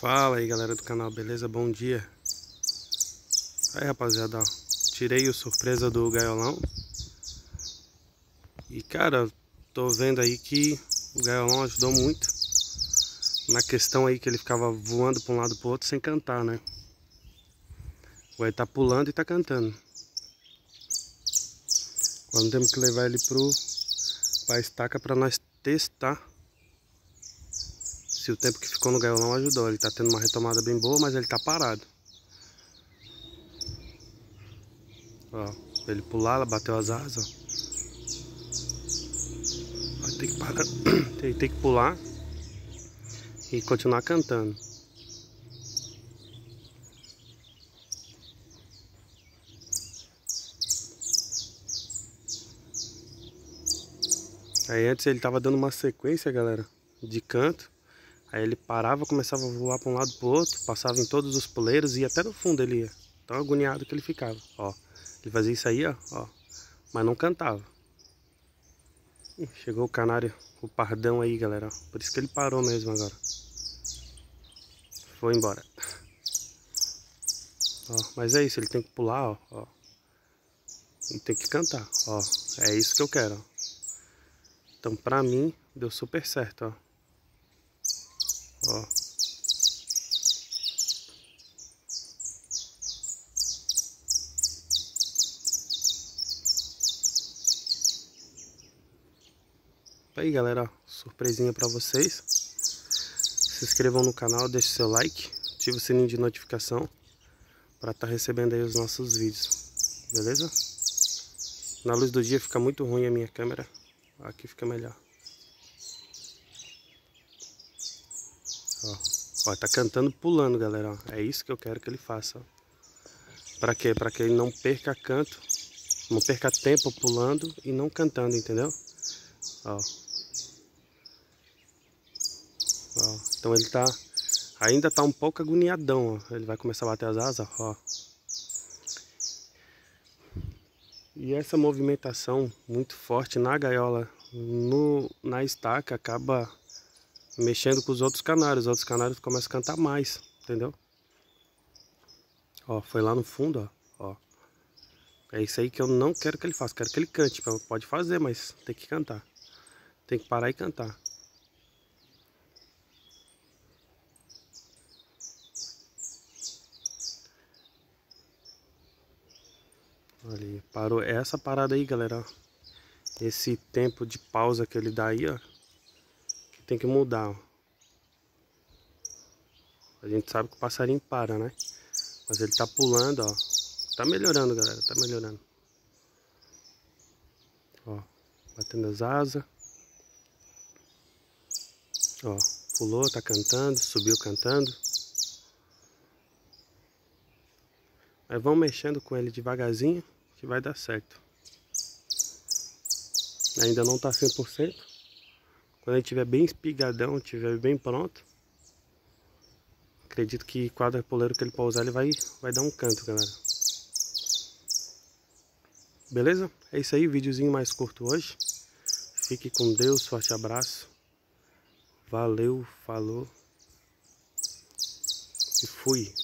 Fala aí galera do canal, beleza? Bom dia Aí rapaziada, ó, tirei o surpresa do gaiolão E cara, tô vendo aí que o gaiolão ajudou muito Na questão aí que ele ficava voando pra um lado pro outro sem cantar, né? Agora ele tá pulando e tá cantando Agora temos que levar ele pro, pra estaca pra nós testar se o tempo que ficou no gaiolão ajudou. Ele tá tendo uma retomada bem boa, mas ele tá parado. Ó, ele pular, ela bateu as asas. Vai ter que parar. Tem, tem que pular e continuar cantando. Aí antes ele tava dando uma sequência, galera, de canto. Aí ele parava, começava a voar para um lado para o outro, passava em todos os poleiros e até no fundo ele ia. Tão agoniado que ele ficava, ó. Ele fazia isso aí, ó, ó. Mas não cantava. Chegou o canário, o pardão aí, galera. Por isso que ele parou mesmo agora. Foi embora. Ó, mas é isso, ele tem que pular, ó, ó. E tem que cantar, ó. É isso que eu quero, ó. Então pra mim, deu super certo, ó. Ó. Aí galera, surpresinha para vocês. Se inscrevam no canal, deixe seu like, ative o sininho de notificação para estar tá recebendo aí os nossos vídeos. Beleza? Na luz do dia fica muito ruim a minha câmera, aqui fica melhor. Ó, ó, tá cantando pulando, galera. Ó. É isso que eu quero que ele faça. Ó. Pra quê? Pra que ele não perca canto, não perca tempo pulando e não cantando, entendeu? Ó. Ó. Então ele tá, ainda tá um pouco agoniadão, ó. Ele vai começar a bater as asas, ó. E essa movimentação muito forte na gaiola, no, na estaca, acaba mexendo com os outros canários. Os outros canários começam a cantar mais, entendeu? Ó, foi lá no fundo, ó. ó. É isso aí que eu não quero que ele faça. Quero que ele cante. Pode fazer, mas tem que cantar. Tem que parar e cantar. Ali, parou. Essa parada aí, galera. Esse tempo de pausa que ele dá aí, ó tem que mudar. A gente sabe que o passarinho para, né? Mas ele tá pulando, ó. Tá melhorando, galera. Tá melhorando. Ó, batendo as asas. Ó, pulou, tá cantando, subiu cantando. Mas vamos mexendo com ele devagarzinho que vai dar certo. Ainda não tá 100%. Quando ele estiver bem espigadão, estiver bem pronto, acredito que quadro poleiro que ele pousar, ele vai, vai dar um canto, galera. Beleza? É isso aí, videozinho mais curto hoje. Fique com Deus, forte abraço. Valeu, falou. E fui.